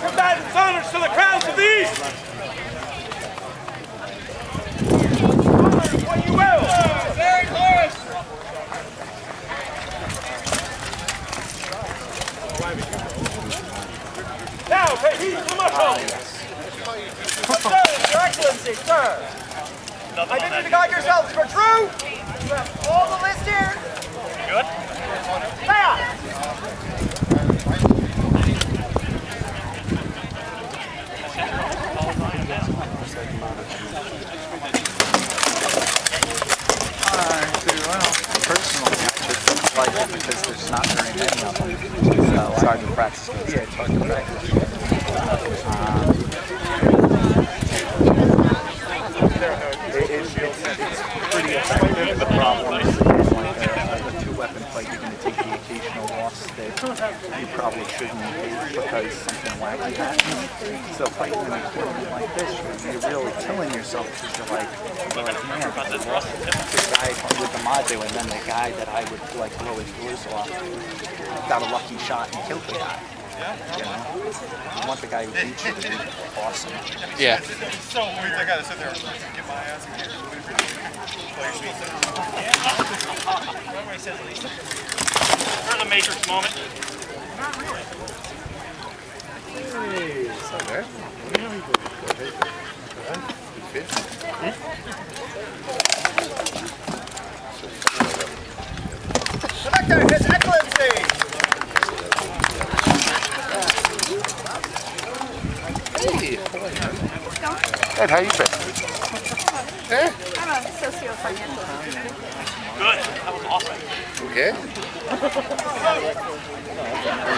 Combatants honors to the crowns of the East! Honors what you will! Very Horace! Now, pay heed to the muscle! Your Excellency, sir. I bid you to guide yourselves for true. You have all the list here. Good. Personally, I just like it because there's not very many of them. So it's hard to practice. Yeah, it's hard to practice. It, it's, it's, it's pretty effective. The problem is like a, a two-weapon fight, you're going to take the occasional loss that you probably shouldn't take because something wacky happens. So fighting in a tournament like this, you're, you're really killing yourself because you're like, you're like, man, the guy with the Mazu and then the guy that I would like blow his doors off got a lucky shot and killed the guy. You know? You want the guy who beats you to be awesome. Yeah. So weird. I gotta sit there and get my ass in here. There's a matrix moment. Selector, His Excellency. Ed, how you been? I'm a socio-financial student. Good. That was awesome. Okay.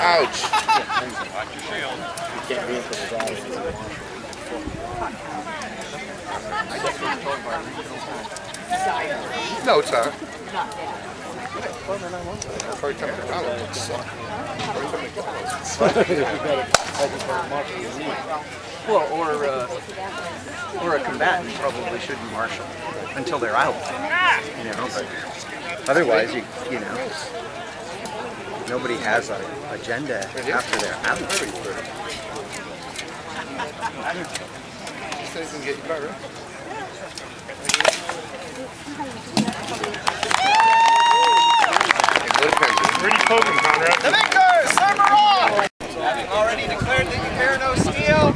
Ouch. No, it's not. First time in college, so. Well, or uh, or a combatant probably shouldn't marshal until they're out. You know, but otherwise, you you know, nobody has an agenda after they're out. This can get you better. What depends. Where poking, Conrad? The victors, Cerberol. Having already declared that you bear no steel.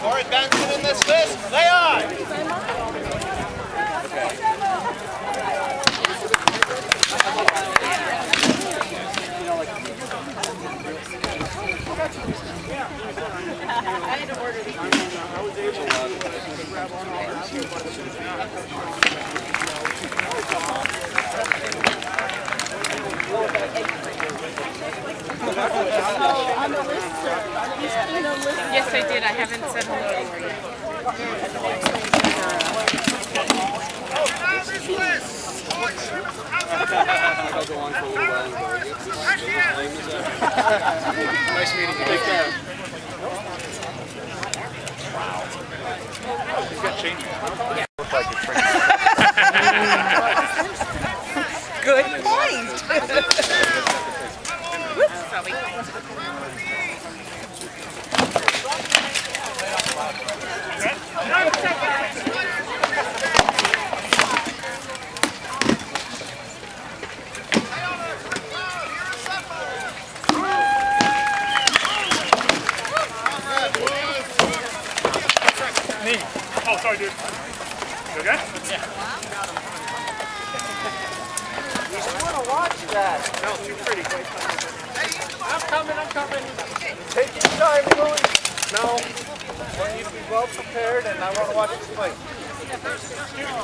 For advancement in this list, lay on. Yes, I did. I haven't said hello. Nice meeting you. Take care. Dude. You okay? Yeah. I want to watch that. No, too pretty. I'm coming, I'm coming. Take your time, Louis. No. Need to be well prepared and I want to watch this fight. I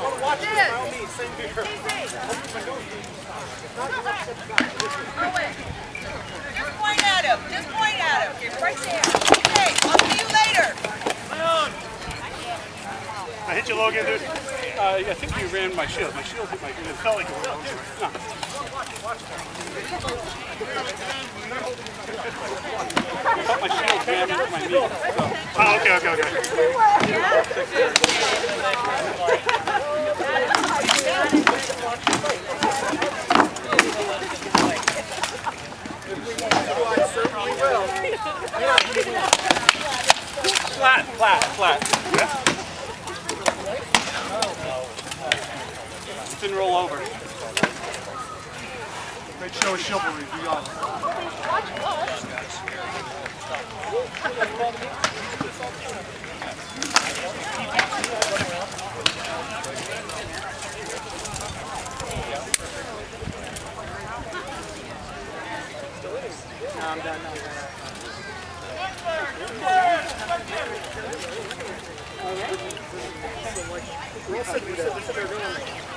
want to watch it by all. Same here. Just point at him. Just point at him. Right there. Okay, I hit you low again, dude. Uh, I think you ran my shield. My shield hit my. It felt like it was. No. I thought my shield ran into my knee. So. Oh, okay, okay, okay. Flat, flat, flat. Didn't roll over. Great show of chivalry, be honest. It streamed off.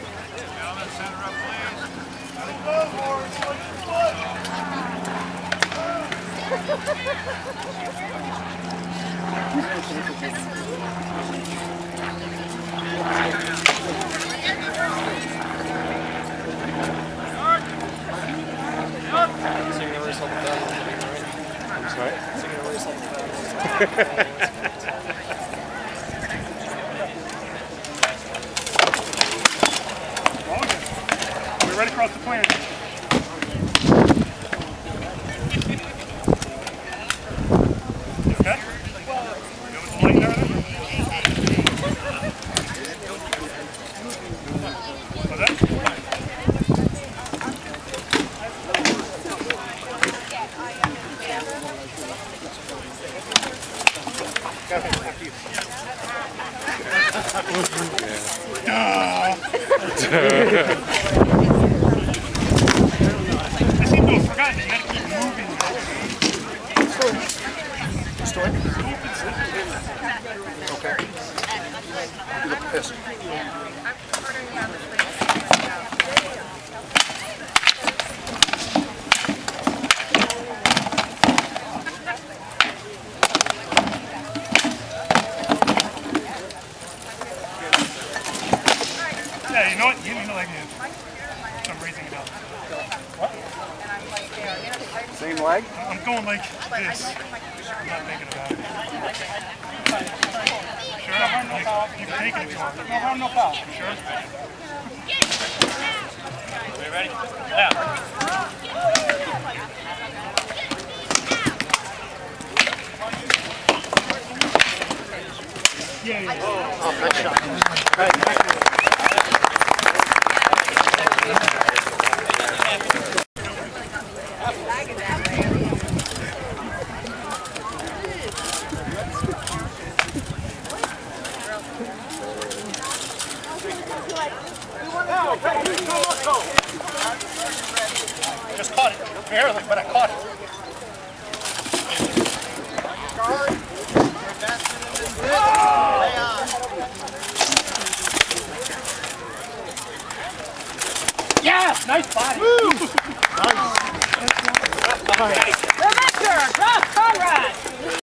was like. I didn't. I didn't even a shot there. We're right across the plant. Okay? You know what the light there is? What's that? I seem to have forgotten that you to keep moving. You look pissed. Yeah, you know what? You know like it. I'm raising it up. Same leg? I'm going like this. I'm not thinking about it. Sure? Like, you can take it if you want. No harm, no foul. Sure? Are You ready? Yeah. Yeah, oh, yeah. Just caught it. Barely, but I caught it. Yeah, nice body.